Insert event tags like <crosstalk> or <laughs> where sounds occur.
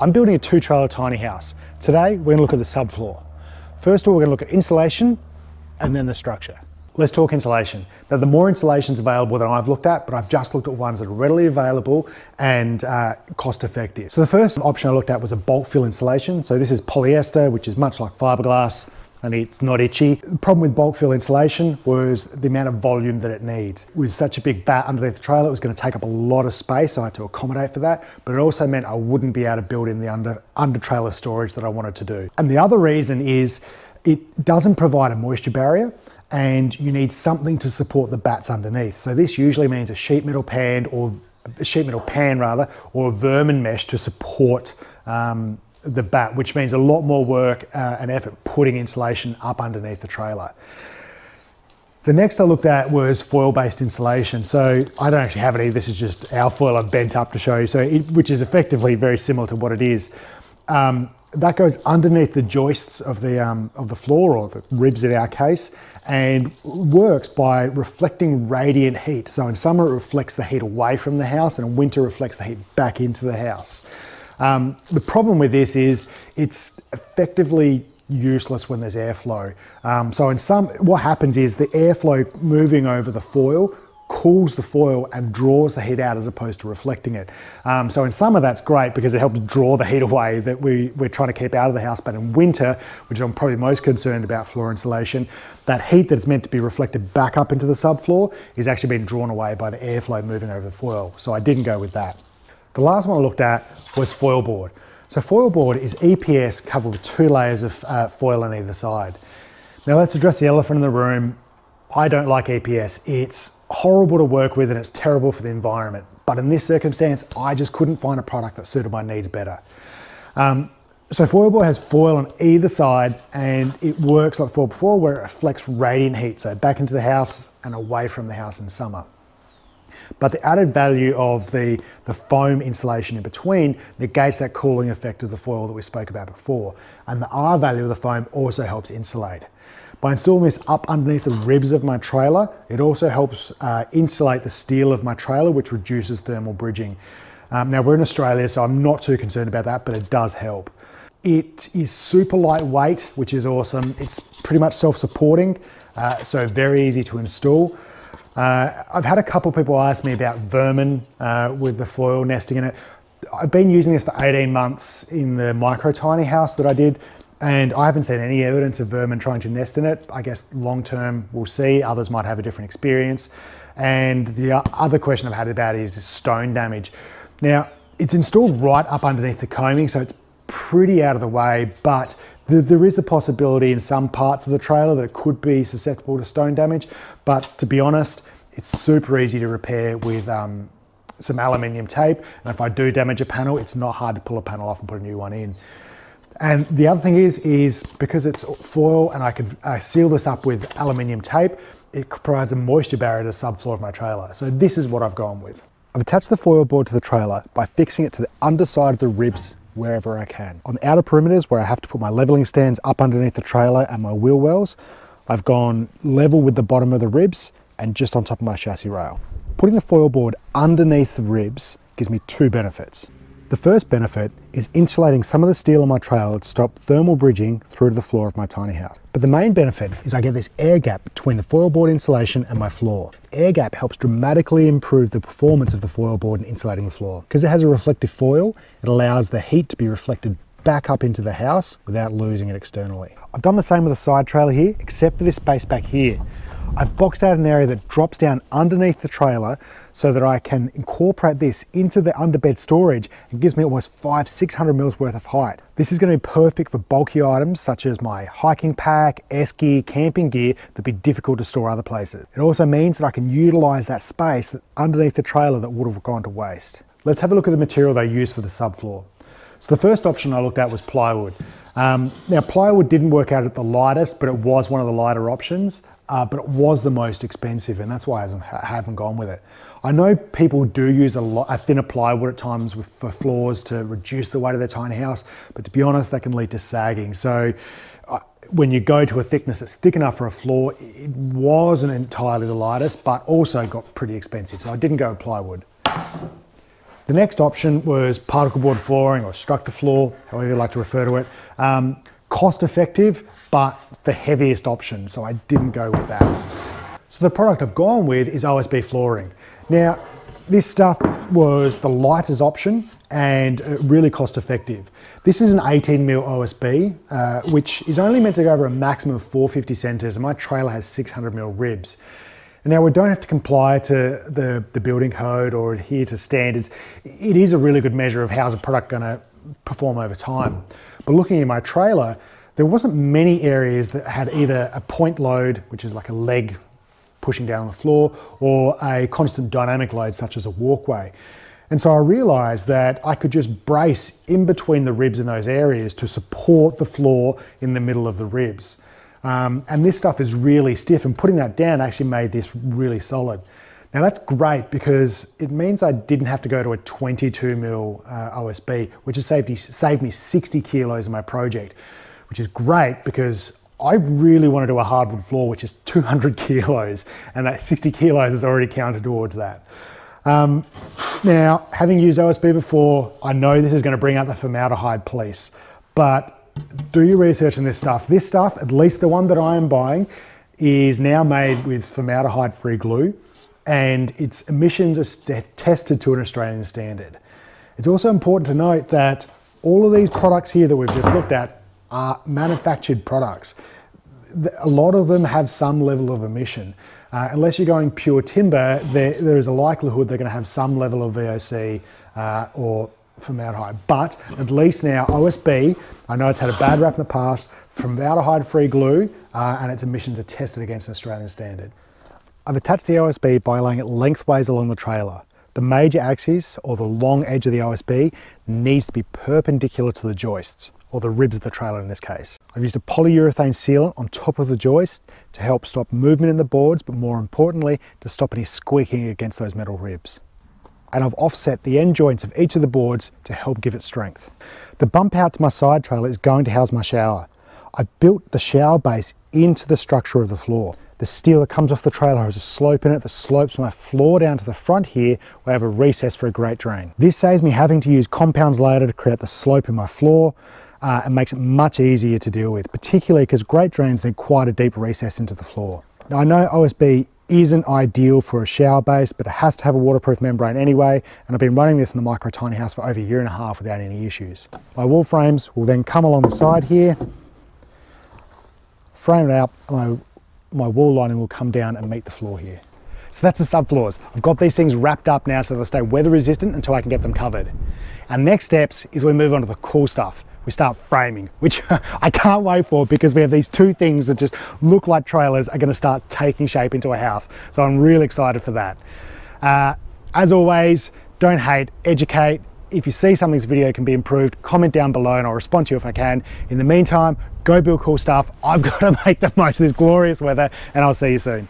I'm building a two trailer tiny house. Today, we're gonna look at the subfloor. First of all, we're gonna look at insulation and then the structure. Let's talk insulation. Now, the more insulation's available than I've looked at, but I've just looked at ones that are readily available and uh, cost effective. So the first option I looked at was a bulk fill insulation. So this is polyester, which is much like fiberglass and it's not itchy. The problem with bulk fill insulation was the amount of volume that it needs. With such a big bat underneath the trailer, it was going to take up a lot of space. So I had to accommodate for that, but it also meant I wouldn't be able to build in the under, under trailer storage that I wanted to do. And the other reason is it doesn't provide a moisture barrier and you need something to support the bats underneath. So this usually means a sheet metal pan or a sheet metal pan rather, or a vermin mesh to support um, the bat, which means a lot more work uh, and effort putting insulation up underneath the trailer. The next I looked at was foil-based insulation. So I don't actually have any. This is just our foil I've bent up to show you, so it, which is effectively very similar to what it is. Um, that goes underneath the joists of the, um, of the floor or the ribs in our case and works by reflecting radiant heat. So in summer it reflects the heat away from the house and in winter reflects the heat back into the house. Um, the problem with this is it's effectively useless when there's airflow. Um, so in some, what happens is the airflow moving over the foil cools the foil and draws the heat out as opposed to reflecting it. Um, so in summer that's great because it helps draw the heat away that we, we're trying to keep out of the house. But in winter, which I'm probably most concerned about floor insulation, that heat that's meant to be reflected back up into the subfloor is actually being drawn away by the airflow moving over the foil. So I didn't go with that. The last one I looked at was foil board. So foil board is EPS covered with two layers of uh, foil on either side. Now let's address the elephant in the room. I don't like EPS. It's horrible to work with and it's terrible for the environment. But in this circumstance, I just couldn't find a product that suited my needs better. Um, so foil board has foil on either side and it works like foil before where it reflects radiant heat, so back into the house and away from the house in summer. But the added value of the, the foam insulation in between negates that cooling effect of the foil that we spoke about before. And the R value of the foam also helps insulate. By installing this up underneath the ribs of my trailer, it also helps uh, insulate the steel of my trailer, which reduces thermal bridging. Um, now we're in Australia, so I'm not too concerned about that, but it does help. It is super lightweight, which is awesome. It's pretty much self-supporting, uh, so very easy to install. Uh, I've had a couple people ask me about vermin uh, with the foil nesting in it. I've been using this for 18 months in the micro tiny house that I did and I haven't seen any evidence of vermin trying to nest in it. I guess long term we'll see. Others might have a different experience. And the other question I've had about is stone damage. Now, it's installed right up underneath the coaming, so it's pretty out of the way, but there is a possibility in some parts of the trailer that it could be susceptible to stone damage. But to be honest, it's super easy to repair with um, some aluminium tape. And if I do damage a panel, it's not hard to pull a panel off and put a new one in. And the other thing is, is because it's foil and I can uh, seal this up with aluminium tape, it provides a moisture barrier to the subfloor of my trailer. So this is what I've gone with. I've attached the foil board to the trailer by fixing it to the underside of the ribs wherever I can. On the outer perimeters where I have to put my leveling stands up underneath the trailer and my wheel wells, I've gone level with the bottom of the ribs and just on top of my chassis rail. Putting the foil board underneath the ribs gives me two benefits. The first benefit is insulating some of the steel on my trailer to stop thermal bridging through to the floor of my tiny house. But the main benefit is I get this air gap between the foil board insulation and my floor. The air gap helps dramatically improve the performance of the foil board in insulating the floor. Because it has a reflective foil, it allows the heat to be reflected back up into the house without losing it externally. I've done the same with the side trailer here, except for this space back here. I've boxed out an area that drops down underneath the trailer so that I can incorporate this into the underbed storage and gives me almost five, 600 mils worth of height. This is gonna be perfect for bulky items such as my hiking pack, esky, camping gear that'd be difficult to store other places. It also means that I can utilize that space that underneath the trailer that would have gone to waste. Let's have a look at the material they use for the subfloor. So the first option I looked at was plywood. Um, now plywood didn't work out at the lightest, but it was one of the lighter options uh, but it was the most expensive, and that's why I haven't gone with it. I know people do use a, lot, a thinner plywood at times with, for floors to reduce the weight of their tiny house, but to be honest, that can lead to sagging. So uh, when you go to a thickness that's thick enough for a floor, it wasn't entirely the lightest, but also got pretty expensive. So I didn't go with plywood. The next option was particle board flooring or Structaflor, however you like to refer to it. Um, cost effective, but the heaviest option, so I didn't go with that. So the product I've gone with is OSB flooring. Now, this stuff was the lightest option and uh, really cost effective. This is an 18 mil OSB, uh, which is only meant to go over a maximum of 450 centers, and my trailer has 600 mil ribs. And now we don't have to comply to the, the building code or adhere to standards. It is a really good measure of how's a product gonna perform over time. But looking at my trailer, there wasn't many areas that had either a point load, which is like a leg pushing down on the floor, or a constant dynamic load, such as a walkway. And so I realized that I could just brace in between the ribs in those areas to support the floor in the middle of the ribs. Um, and this stuff is really stiff and putting that down actually made this really solid. Now that's great because it means I didn't have to go to a 22 mil uh, OSB, which has saved, saved me 60 kilos in my project, which is great because I really want to do a hardwood floor, which is 200 <laughs> kilos, and that 60 kilos is already counted towards that. Um, now, having used OSB before, I know this is going to bring out the formaldehyde police, but do your research on this stuff. This stuff, at least the one that I am buying, is now made with formaldehyde-free glue, and its emissions are tested to an Australian standard. It's also important to note that all of these products here that we've just looked at are manufactured products. A lot of them have some level of emission. Uh, unless you're going pure timber, there, there is a likelihood they're going to have some level of VOC uh, or formaldehyde. But at least now OSB, I know it's had a bad rap in the past, from formaldehyde-free glue, uh, and its emissions are tested against an Australian standard. I've attached the OSB by laying it lengthways along the trailer. The major axis, or the long edge of the OSB, needs to be perpendicular to the joists or the ribs of the trailer in this case. I've used a polyurethane sealant on top of the joist to help stop movement in the boards, but more importantly, to stop any squeaking against those metal ribs. And I've offset the end joints of each of the boards to help give it strength. The bump out to my side trailer is going to house my shower. I've built the shower base into the structure of the floor. The steel that comes off the trailer has a slope in it that slopes my floor down to the front here where I have a recess for a grate drain. This saves me having to use compounds later to create the slope in my floor uh, and makes it much easier to deal with, particularly because grate drains need quite a deep recess into the floor. Now I know OSB isn't ideal for a shower base, but it has to have a waterproof membrane anyway, and I've been running this in the micro tiny house for over a year and a half without any issues. My wall frames will then come along the side here, frame it out, my, my wall lining will come down and meet the floor here. So that's the subfloors. I've got these things wrapped up now so they'll stay weather resistant until I can get them covered. Our next steps is we move on to the cool stuff we start framing, which <laughs> I can't wait for because we have these two things that just look like trailers are gonna start taking shape into a house. So I'm really excited for that. Uh, as always, don't hate, educate. If you see something's video can be improved, comment down below and I'll respond to you if I can. In the meantime, go build cool stuff. I've <laughs> got to make the most of this glorious weather and I'll see you soon.